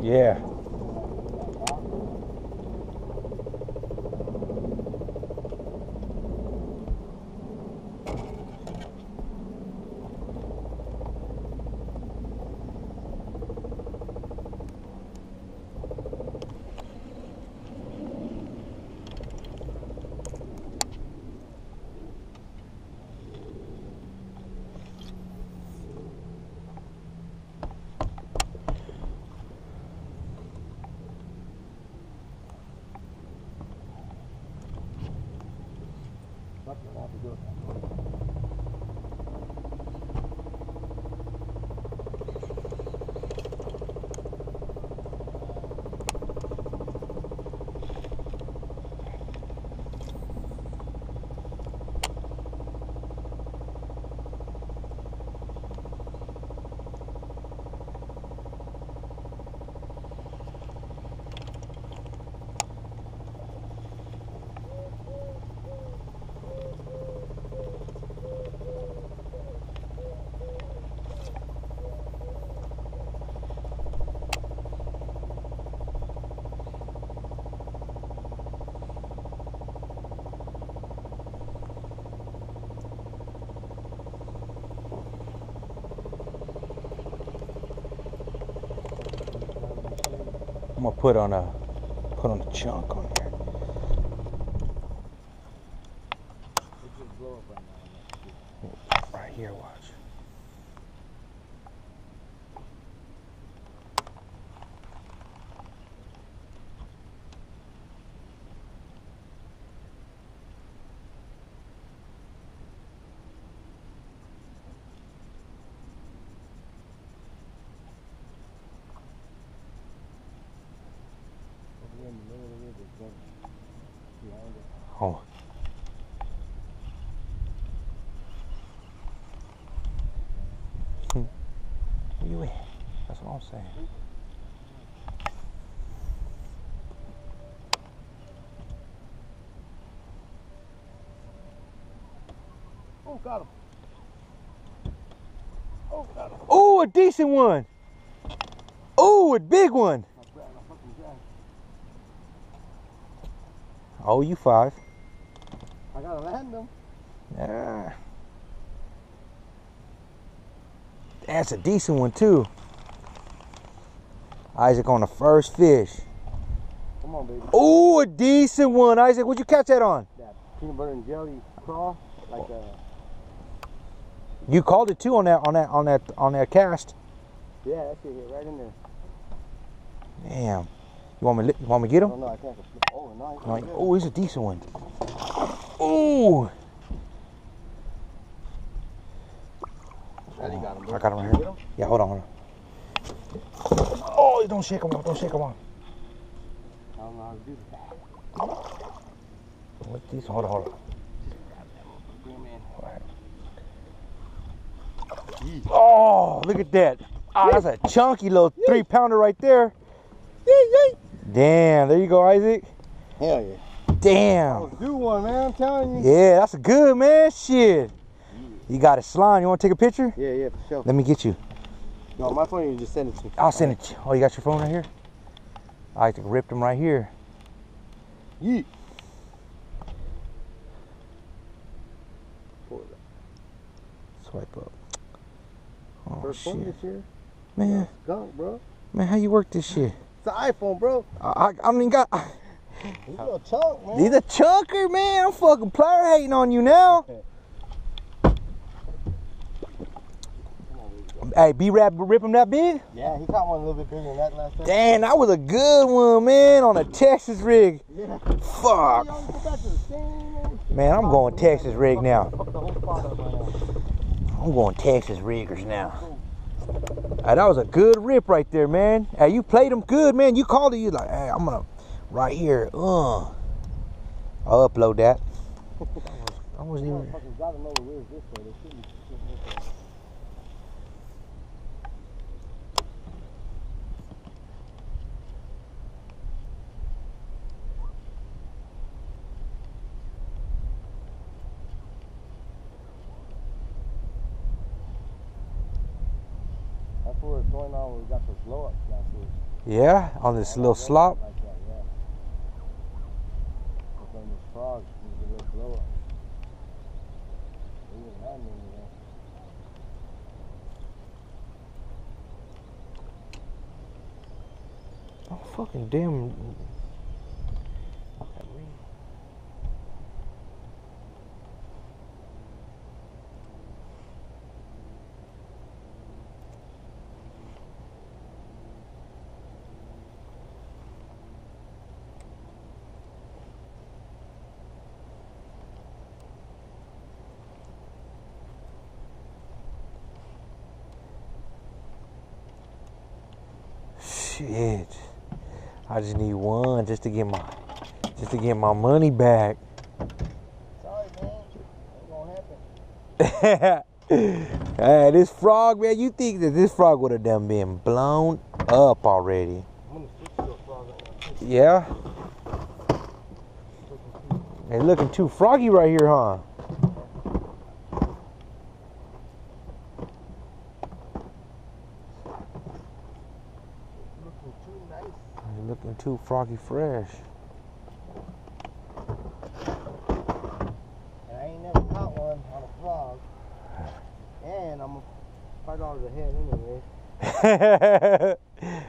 Yeah. good. I'm gonna put on a put on a chunk on here. Right here, watch. Oh. Hmm. Where you at? That's what I'm saying. Oh, got him. Oh, got him. Oh, a decent one. Oh, a big one. Oh, you five. I gotta land him. Yeah. That's a decent one too. Isaac on the first fish. Come on, baby. Oh, a decent one. Isaac, what'd you catch that on? That peanut butter and jelly crawl, like a. You called it too on that on that on that on that cast. yeah, that shit hit right in there. Damn. You want me? You want me to get him? don't oh, know, I can't. Oh, nice. Oh, he's a decent one. Oh, got him. I got him right here. him? Yeah, hold on, hold on. Oh, don't shake him off. Don't shake him off. I don't know how to do that. What these? Hold on, hold on. Bring him in. Oh, look at that. Oh, that's a chunky little three pounder right there. Damn, there you go, Isaac. Hell yeah. Damn. Do one, man. I'm telling you. Yeah, that's a good man. Shit. You got a slime. You want to take a picture? Yeah, yeah, for sure. Let me get you. No, my phone, you just send it to me. I'll send it. to you. Oh, you got your phone right here? Isaac ripped him right here. Yeet. Swipe up. Oh, First phone shit. this year. Man, bro. man, how you work this shit? It's an iPhone, bro. I, I, I don't even got. He's a chunk, man. He's a chunker, man. I'm fucking player hating on you now. Hey, B Rap rip him that big? Yeah, he caught one a little bit bigger than that last time. Damn, that was a good one, man, on a Texas rig. Yeah. Fuck. You always go back to the same Man, I'm going Texas rig now. Fuck the whole spot up right now. I'm going Texas riggers now. Hey, that was a good rip right there, man. Hey, you played him good, man. You called it. You like, hey, I'm gonna right here. Uh, I'll upload that. I wasn't even. Motherfuckers gotta know the where's this way. They shouldn't be shooting this way. That's for what's going on we got blow ups. Yeah, on this little slop. Like that, yeah. But then those frogs, little blow ups. We didn't have. Oh, fucking damn. Shit. I just need one just to get my just to get my money back. Sorry, man. Ain't gonna happen. hey, this frog, man, you think that this frog would have done been blown up already. Yeah. They looking too froggy right here, huh? Looking too nice. They looking too froggy fresh. And I ain't never caught one on a frog. And I'm a five dollars a head anyway.